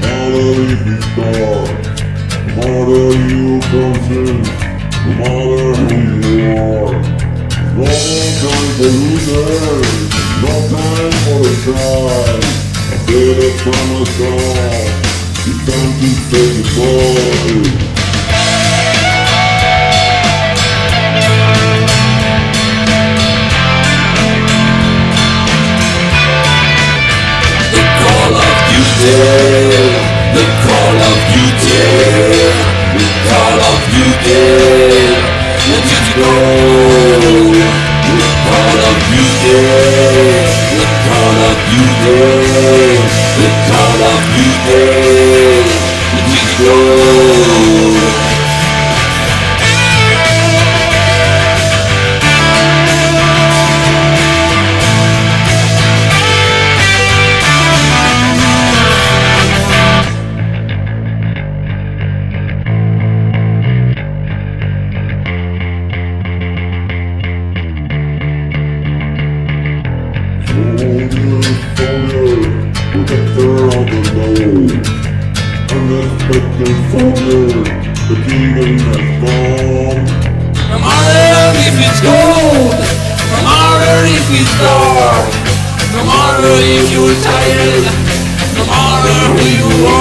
matter if it's dark, no matter who comes in, no matter you are. No time for losers, no time for the shy. I feel it the song, it's time to say goodbye. The call of duty, the call of duty, let it go. The call of duty, the call of duty, the low. Unexpected soldier, the kingdom has gone. No matter if it's cold, no matter if it's dark, no matter if you're tired, no matter who you are.